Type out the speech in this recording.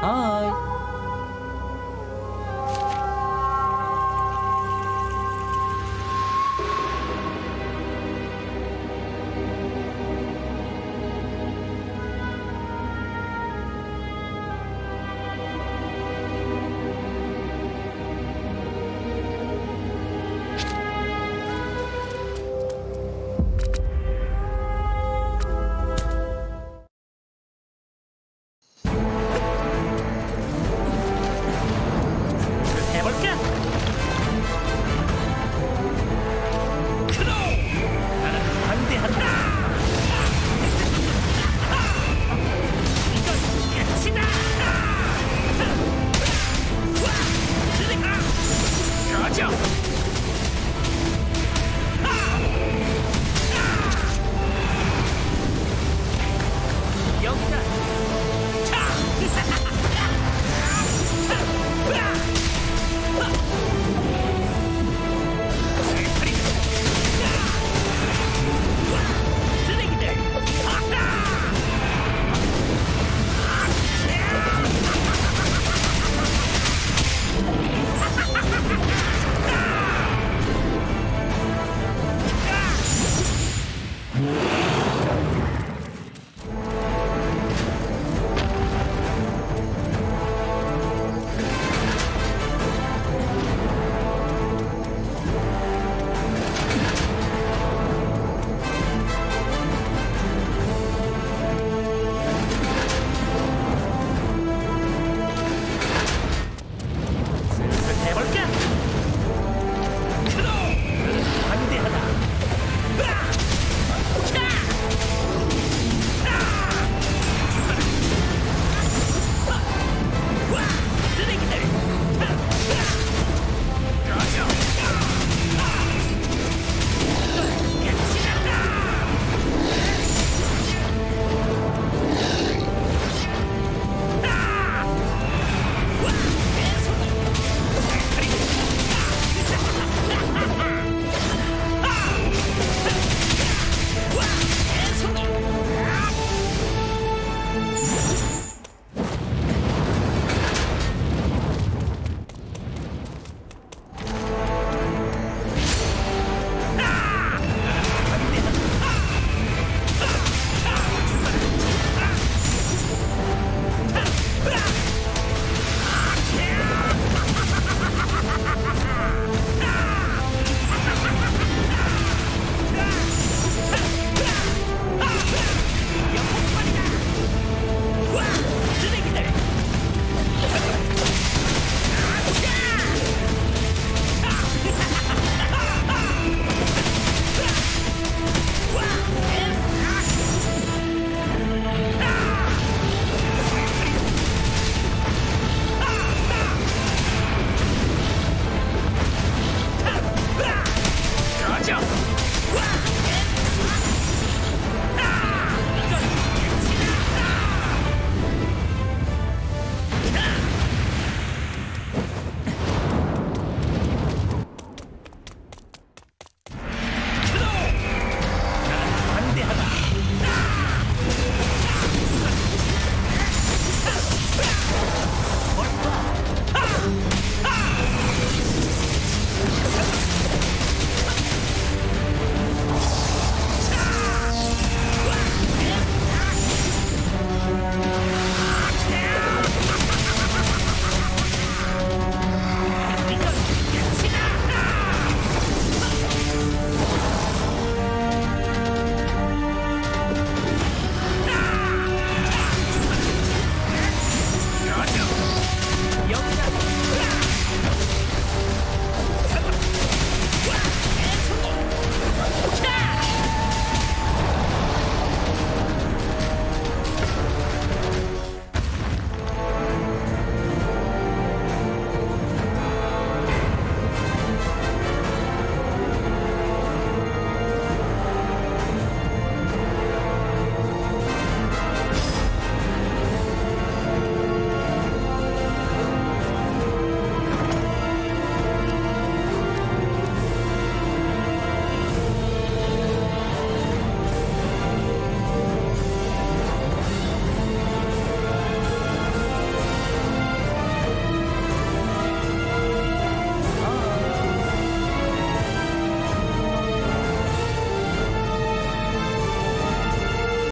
Hi.